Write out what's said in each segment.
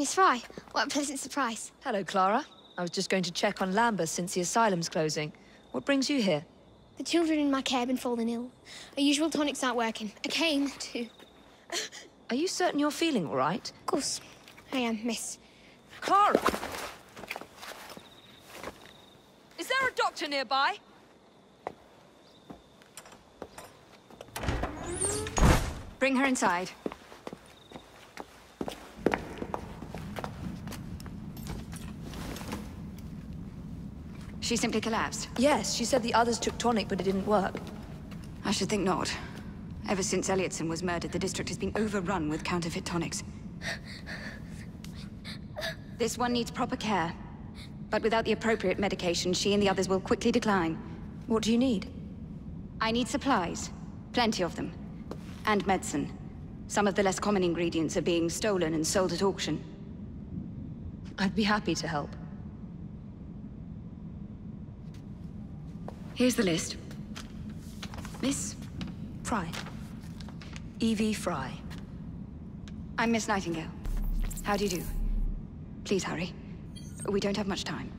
Miss Fry, what a pleasant surprise. Hello, Clara. I was just going to check on Lambeth since the asylum's closing. What brings you here? The children in my care have been falling ill. Our usual tonics aren't working. I came to... Are you certain you're feeling all right? Of course, I am, miss. Clara! Is there a doctor nearby? Bring her inside. She simply collapsed. Yes, she said the others took tonic, but it didn't work. I should think not. Ever since Elliotson was murdered, the district has been overrun with counterfeit tonics. This one needs proper care. But without the appropriate medication, she and the others will quickly decline. What do you need? I need supplies. Plenty of them. And medicine. Some of the less common ingredients are being stolen and sold at auction. I'd be happy to help. Here's the list. Miss? Fry. Evie Fry. I'm Miss Nightingale. How do you do? Please hurry. We don't have much time.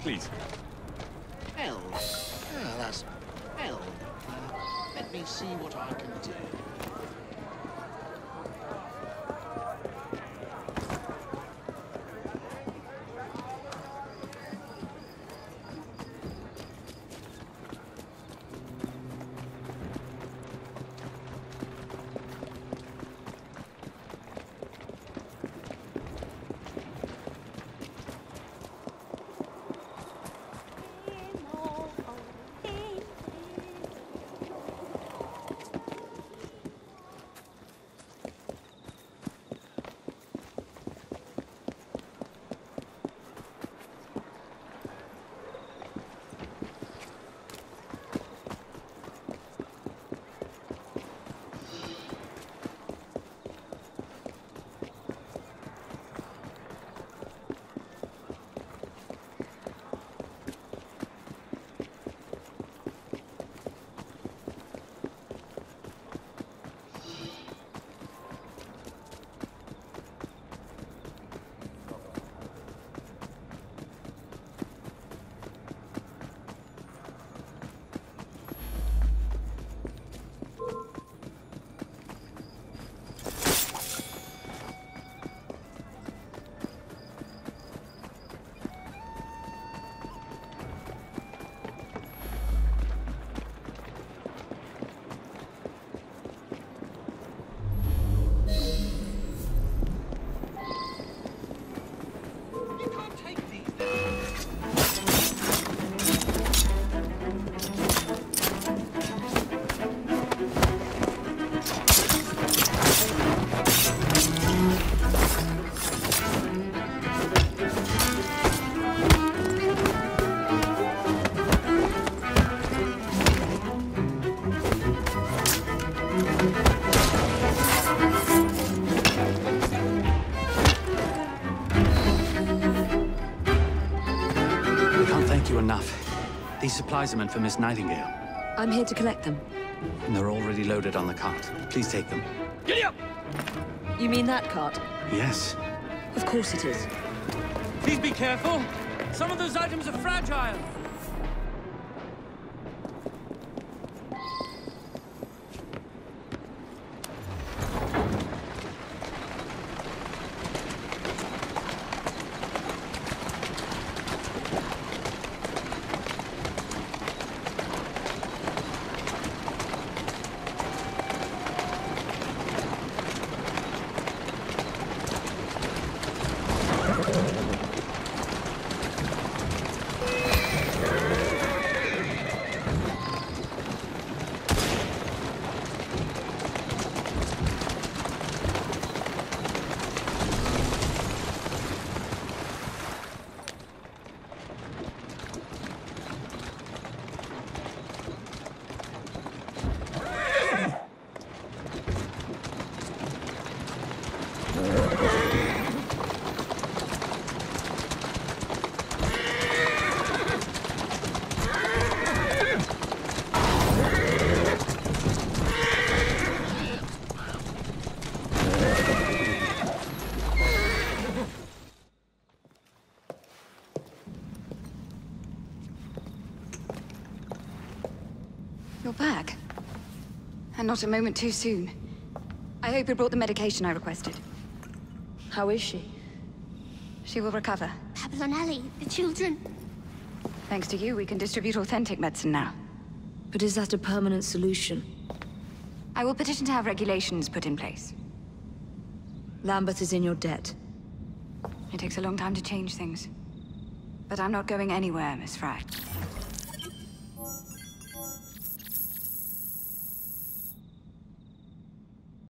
Please. Well, ah, that's... Well, uh, let me see what I can do. Supplies are meant for Miss Nightingale, I'm here to collect them. and they're already loaded on the cart. Please take them. You mean that cart? Yes. Of course it is. Please be careful. Some of those items are fragile. You're back. And not a moment too soon. I hope you brought the medication I requested. How is she? She will recover. Babylon Alley, the children. Thanks to you, we can distribute authentic medicine now. But is that a permanent solution? I will petition to have regulations put in place. Lambeth is in your debt. It takes a long time to change things. But I'm not going anywhere, Miss Fry.